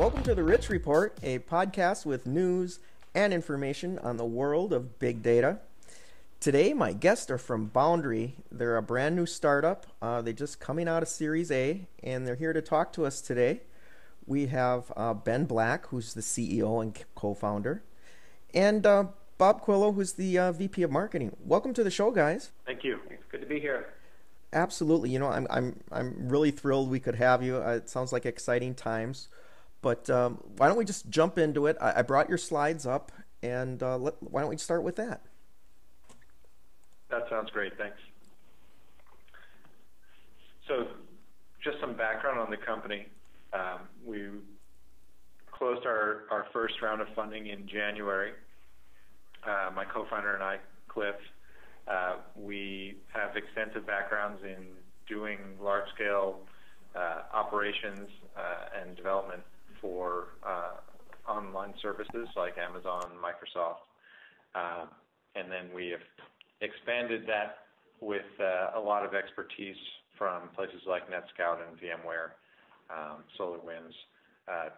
Welcome to the Rich Report, a podcast with news and information on the world of big data. Today, my guests are from Boundary. They're a brand new startup. Uh, they're just coming out of Series A, and they're here to talk to us today. We have uh, Ben Black, who's the CEO and co founder, and uh, Bob Quillo, who's the uh, VP of Marketing. Welcome to the show, guys. Thank you. It's good to be here. Absolutely. You know, I'm I'm I'm really thrilled we could have you. Uh, it sounds like exciting times. But um, why don't we just jump into it? I, I brought your slides up, and uh, let, why don't we start with that? That sounds great. Thanks. So just some background on the company. Um, we closed our, our first round of funding in January. Uh, my co-founder and I, Cliff, uh, we have extensive backgrounds in doing large-scale uh, operations uh, and development for uh, online services like Amazon, Microsoft, uh, and then we have expanded that with uh, a lot of expertise from places like NetScout and VMware, um, SolarWinds,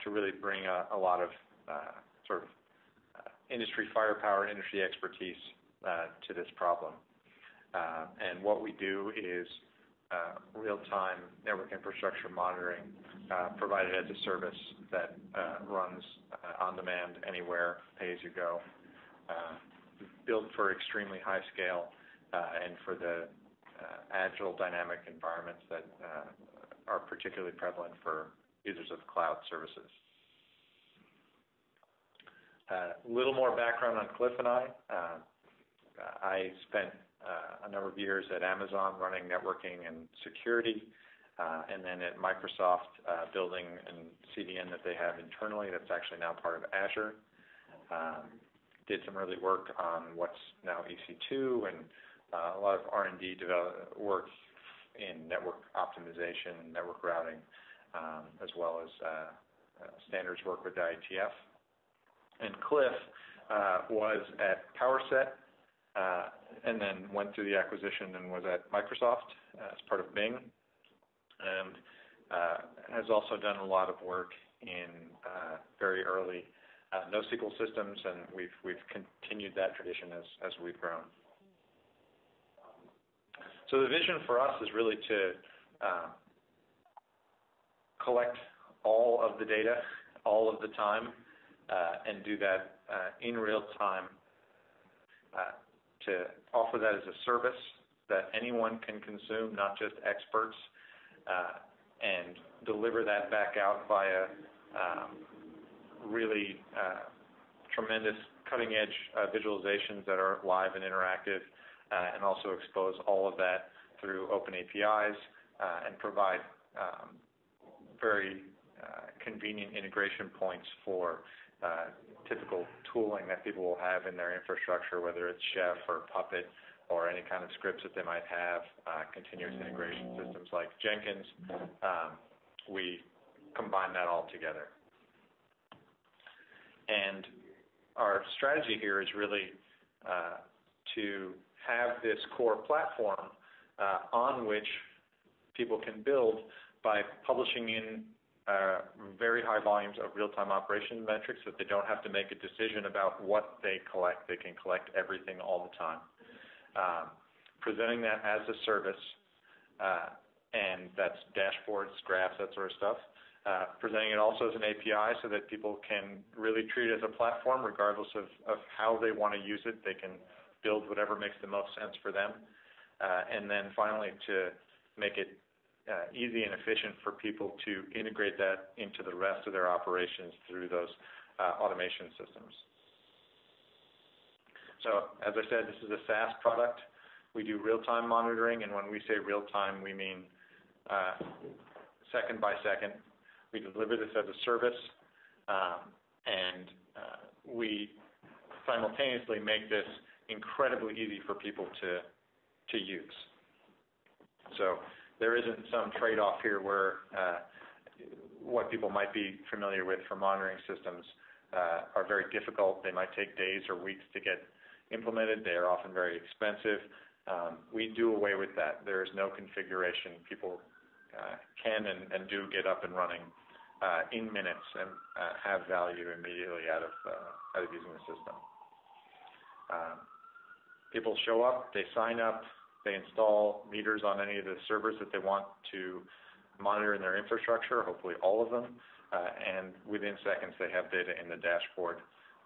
to really bring a, lot of sort of industry firepower, industry expertise to this problem. And what we do is Uh, real-time network infrastructure monitoring uh, provided as a service that uh, runs on demand anywhere, pay as you go built for extremely high scale uh, and for the uh, agile dynamic environments that uh, are particularly prevalent for users of cloud services. A little more background on Cliff and I. I spent a number of years at Amazon running networking and security, and then at Microsoft building a CDN that they have internally that's actually now part of Azure. Um, did some early work on what's now EC2 and uh, a lot of R&D work in network optimization, network routing, um, as well as uh, uh, standards work with IETF. And Cliff was at PowerSet, and then went through the acquisition and was at Microsoft as part of Bing, and has also done a lot of work in very early uh, NoSQL systems, and we've continued that tradition as we've grown. So The vision for us is really to uh, collect all of the data all of the time, uh, and do that in real time, to offer that as a service that anyone can consume, not just experts, and deliver that back out via um, really uh, tremendous cutting-edge uh, visualizations that are live and interactive, uh, and also expose all of that through open APIs, and provide um, very convenient integration points for typical tooling that people will have in their infrastructure, whether it's Chef or Puppet or any kind of scripts that they might have, continuous integration systems like Jenkins. Um, we combine that all together. And our strategy here is really uh, to have this core platform uh, on which people can build by publishing in uh, very high volumes of real-time operation metrics that they don't have to make a decision about what they collect. They can collect everything all the time. Um, presenting that as a service, uh, and that's dashboards, graphs, that sort of stuff, uh, presenting it also as an API so that people can really treat it as a platform regardless of, how they want to use it. They can build whatever makes the most sense for them. Uh, and then finally, to make it uh, easy and efficient for people to integrate that into the rest of their operations through those uh, automation systems. So as I said, this is a SaaS product. We do real-time monitoring, and when we say real-time, we mean uh, second by second we deliver this as a service, um, and uh, we simultaneously make this incredibly easy for people to to use. There isn't some trade-off here where uh, what people might be familiar with for monitoring systems uh, are very difficult. They might take days or weeks to get implemented. They are often very expensive. Um, we do away with that. There is no configuration. People uh, can and, do get up and running in minutes and have value immediately out of out of using the system. Um, people show up, they sign up, they install meters on any of the servers that they want to monitor in their infrastructure, hopefully all of them, uh, and within seconds they have data in the dashboard.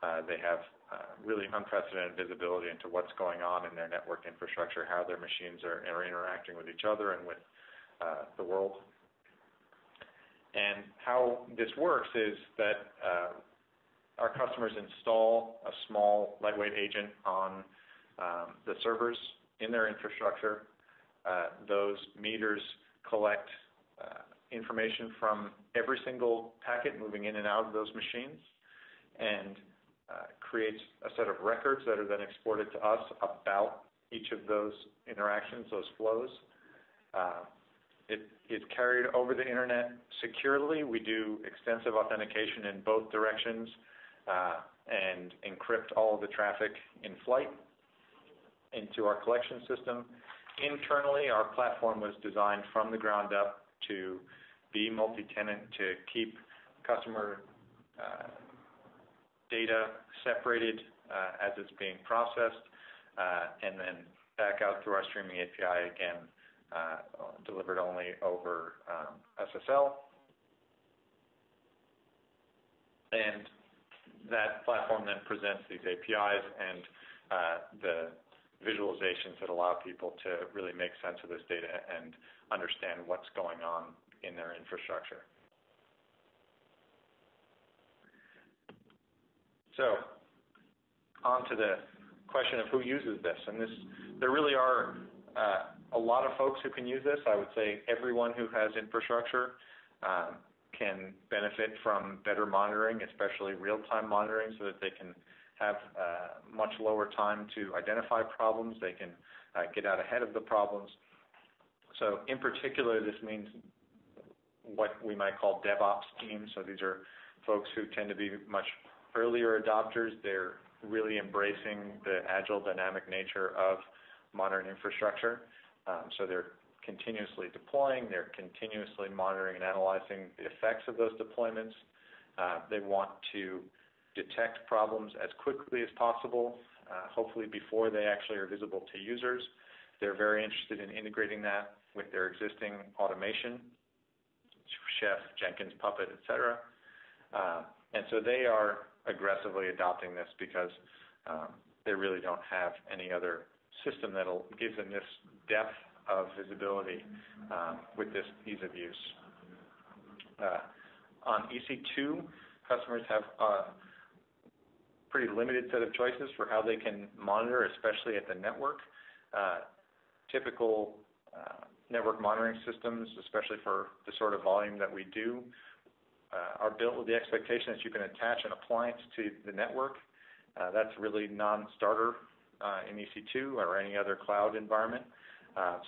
Uh, they have uh, really unprecedented visibility into what's going on in their network infrastructure, how their machines are, interacting with each other and with the world. And how this works is that our customers install a small lightweight agent on um, the servers in their infrastructure. Uh, those meters collect uh, information from every single packet moving in and out of those machines and uh, creates a set of records that are then exported to us about each of those interactions, those flows. It is carried over the internet securely. We do extensive authentication in both directions and encrypt all of the traffic in flight into our collection system. Internally, our platform was designed from the ground up to be multi-tenant, to keep customer uh, data separated uh, as it's being processed, uh, and then back out through our streaming API again delivered only over um, SSL. And that platform then presents these APIs and the visualizations that allow people to really make sense of this data and understand what's going on in their infrastructure. So on to the question of who uses this. And this, there really are uh, a lot of folks who can use this. I would say everyone who has infrastructure um, can benefit from better monitoring, especially real-time monitoring, so that they can have uh, much lower time to identify problems. They can uh, get out ahead of the problems. So in particular, this means what we might call DevOps teams. So these are folks who tend to be much earlier adopters. They're really embracing the agile, dynamic nature of modern infrastructure. Um, so they're continuously deploying, they're continuously monitoring and analyzing the effects of those deployments. Uh, they want to detect problems as quickly as possible, uh, hopefully before they actually are visible to users. They're very interested in integrating that with their existing automation, Chef, Jenkins, Puppet, et cetera. Uh, and so they are aggressively adopting this because um, they really don't have any other system that'll give them this depth of visibility um, with this ease of use. Uh, on EC2, customers have pretty limited set of choices for how they can monitor, especially at the network. Typical uh, network monitoring systems, especially for the sort of volume that we do, uh, are built with the expectation that you can attach an appliance to the network. Uh, that's really non-starter in EC2 or any other cloud environment.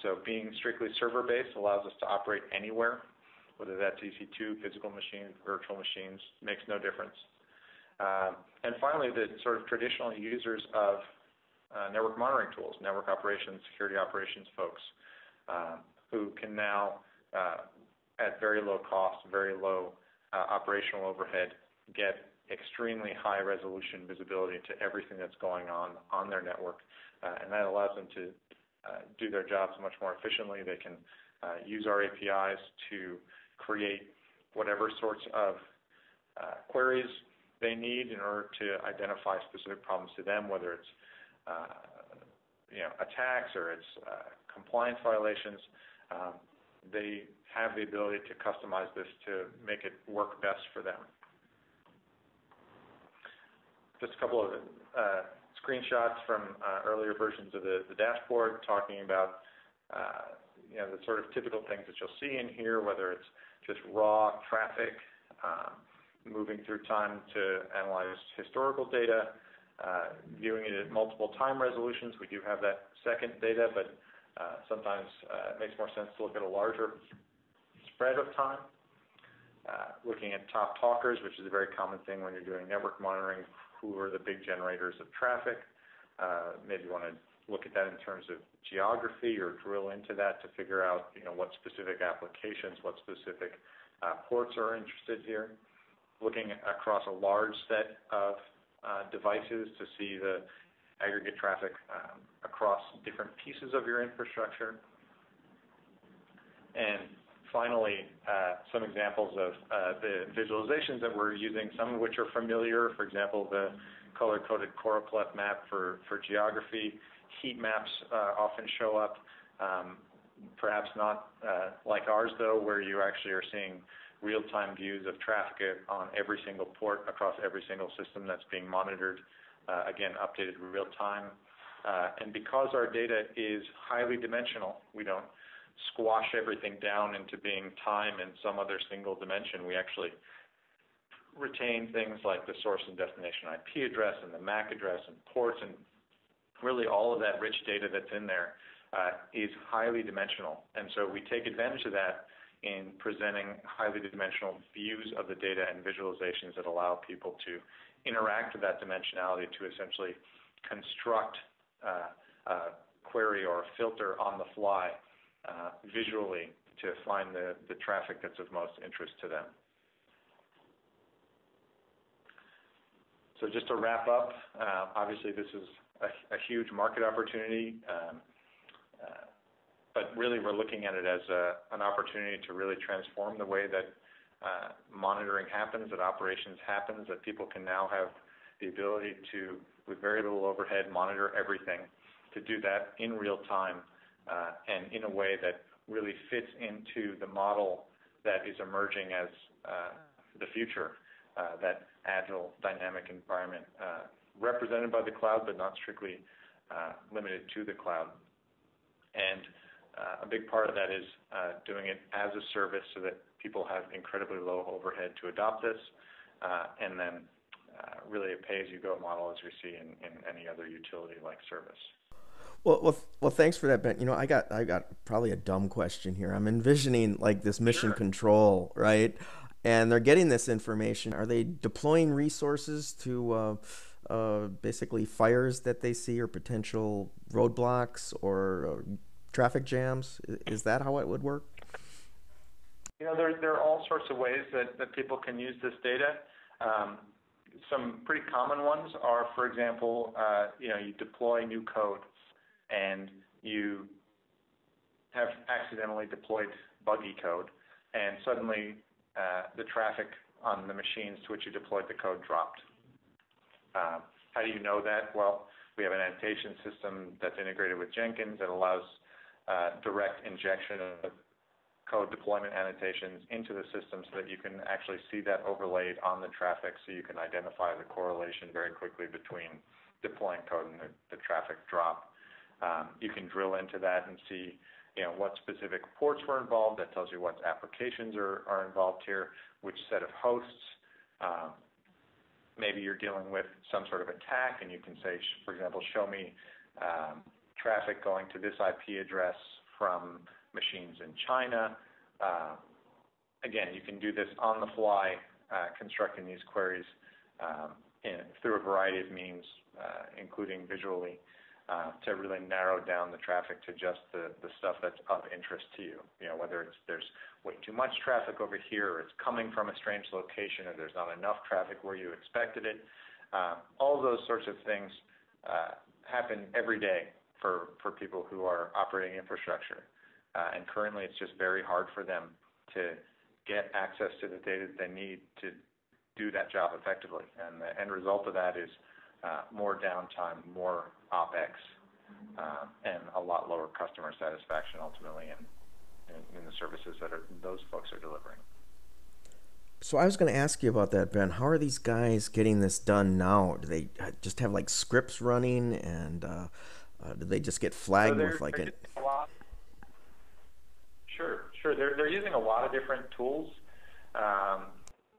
So being strictly server-based allows us to operate anywhere, whether that's EC2, physical machines, virtual machines, makes no difference. Um, and finally, the sort of traditional users of uh, network monitoring tools, network operations, security operations folks, uh, who can now, uh, at very low cost, very low uh, operational overhead, get extremely high resolution visibility into everything that's going on on their network. And that allows them to do their jobs much more efficiently. They can use our APIs to create whatever sorts of queries they need in order to identify specific problems to them, whether it's uh, you know attacks or it's uh, compliance violations. Um, they have the ability to customize this to make it work best for them just a couple of uh, screenshots from uh, earlier versions of the, the dashboard talking about uh, you know the sort of typical things that you'll see in here, whether it's just raw traffic, um, moving through time to analyze historical data, viewing it at multiple time resolutions. We do have that second data, but uh, sometimes uh, it makes more sense to look at a larger spread of time. Uh, looking at top talkers, which is a very common thing when you're doing network monitoring who are the big generators of traffic. Maybe want to look at that in terms of geography or drill into that to figure out, you what specific applications, what specific ports are interested here. Looking across a large set of uh, devices to see the aggregate traffic um, across different pieces of your infrastructure. And finally, uh, some examples of uh, the visualizations that we're using, some of which are familiar. For example, the color-coded choropleth map for, geography. Heat maps often show up, um, perhaps not like ours, though, where you actually are seeing real-time views of traffic on every single port across every single system that's being monitored, uh, again, updated real time. Uh, and because our data is highly dimensional, we don't squash everything down into being time and some other single dimension. We actually retain things like the source and destination IP address and the MAC address and ports and really all of that rich data that's in there uh, highly dimensional. And so we take advantage of that in presenting highly dimensional views of the data and visualizations that allow people to interact with that dimensionality to essentially construct uh, a query or a filter on the fly uh, visually to find the, the traffic that's of most interest to them. So just to wrap up, uh, obviously this is a, a, huge market opportunity, um, really we're looking at it as an opportunity to really transform the way that uh, monitoring happens, that operations happens, that people can now have the ability to, with very little overhead, monitor everything, to do that in real time uh, and in a way that really fits into the model that is emerging as uh, the future, that agile, dynamic environment represented by the cloud, but not strictly limited to the cloud. Uh, a big part of that is doing it as a service so that people have incredibly low overhead to adopt this, and then really a pay-as-you-go model as we see in, any other utility-like service. Well, well, well, thanks for that, Ben. You know, I got, I got probably a dumb question here. I'm envisioning like this mission control, right? And they're getting this information. Are they deploying resources to uh, uh, basically fires that they see or potential roadblocks or uh, traffic jams? Is that how it would work? You know, there, there are all sorts of ways that, that people can use this data. Um, some pretty common ones are, for example, uh, you know, you deploy new code and you have accidentally deployed buggy code, and suddenly uh, the traffic on the machines to which you deployed the code dropped. Uh, how do you know that? Well, we have an annotation system that's integrated with Jenkins that allows direct injection of code deployment annotations into the system so that you can actually see that overlaid on the traffic so you can identify the correlation very quickly between deploying code and the, the traffic drop. Um, you can drill into that and see you know, what specific ports were involved. That tells you what applications are, are involved here, which set of hosts. Um, maybe you're dealing with some sort of attack, and you can say, for example, show me um, traffic going to this IP address from machines in China. Uh, again, you can do this on the fly, uh, constructing these queries um, in, through a variety of means, uh, including visually. Uh, to really narrow down the traffic to just the, the stuff that's of interest to you. You know, whether it's there's way too much traffic over here, or it's coming from a strange location, or there's not enough traffic where you expected it. Uh, all those sorts of things happen every day for, for people who are operating infrastructure. Uh, and currently, it's just very hard for them to get access to the data that they need to do that job effectively. And the end result of that is uh, more downtime, more OpEx, uh, and a lot lower customer satisfaction ultimately in, in, in the services that are, those folks are delivering. So I was going to ask you about that, Ben. How are these guys getting this done now? Do they just have like scripts running, and uh, uh, do they just get flagged so with like a? lot, sure, sure. They're they're using a lot of different tools. Um,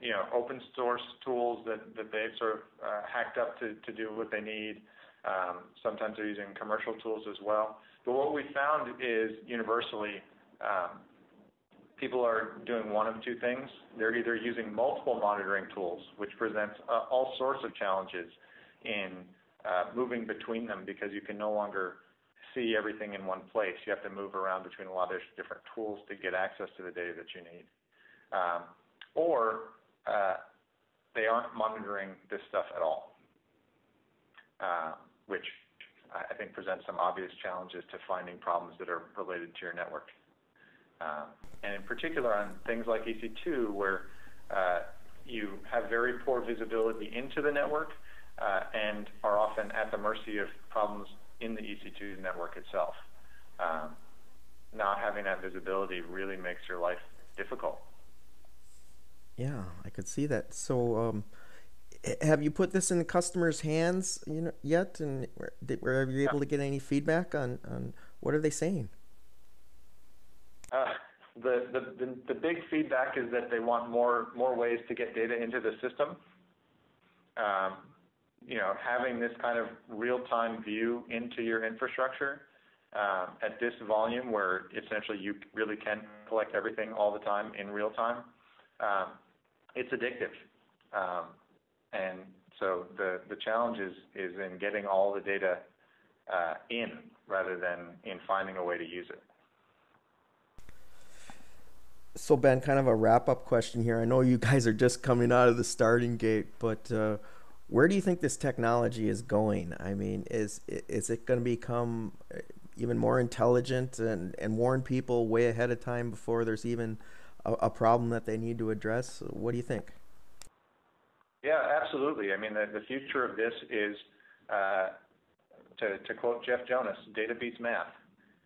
you know, open source tools that, that they've sort of uh, hacked up to, to do what they need. Um, sometimes they're using commercial tools as well. But what we found is universally, um, people are doing one of two things. They're either using multiple monitoring tools, which presents uh, all sorts of challenges in moving between them because you can no longer see everything in one place. You have to move around between a lot of different tools to get access to the data that you need. Um, or uh, they aren't monitoring this stuff at all, uh, which I think presents some obvious challenges to finding problems that are related to your network. Um, and in particular on things like EC2, where uh, you have very poor visibility into the network uh, and are often at the mercy of problems in the EC2 network itself. Um, not having that visibility really makes your life difficult. Yeah, I could see that. So, um, have you put this in the customers' hands you know, yet? And were, you able to get any feedback on, on what are they saying? Uh, the, the, the, the big feedback is that they want more, more ways to get data into the system. Um, you know, having this kind of real-time view into your infrastructure um, at this volume where essentially you really can collect everything all the time in real time, um, it's addictive. Um, and so the, the challenge is, in getting all the data uh, in rather than in finding a way to use it. So Ben, kind of a wrap-up question here. I know you guys are just coming out of the starting gate, but uh, where do you think this technology is going? I mean, is is it going to become uh, even more intelligent and, and warn people way ahead of time before there's even a, a problem that they need to address? What do you think? Yeah, absolutely. I mean, the, the future of this is, uh, to, to quote Jeff Jonas, data beats math.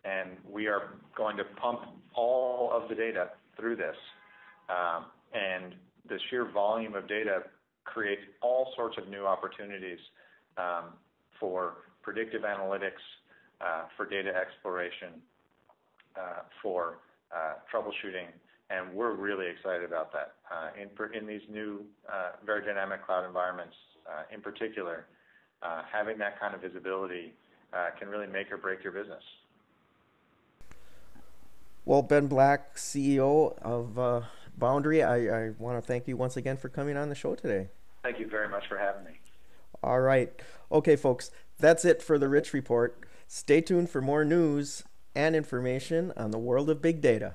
And we are going to pump all of the data through this. Um, and the sheer volume of data creates all sorts of new opportunities um, for predictive analytics, uh, for data exploration, uh, for uh, troubleshooting, and we're really excited about that. In, these new, very dynamic cloud environments, in particular, having that kind of visibility can really make or break your business. Well, Ben Black, CEO of uh, Boundary, I, I want to thank you once again for coming on the show today. Thank you very much for having me. All right. Okay, folks, that's it for the Rich Report. Stay tuned for more news and information on the world of big data.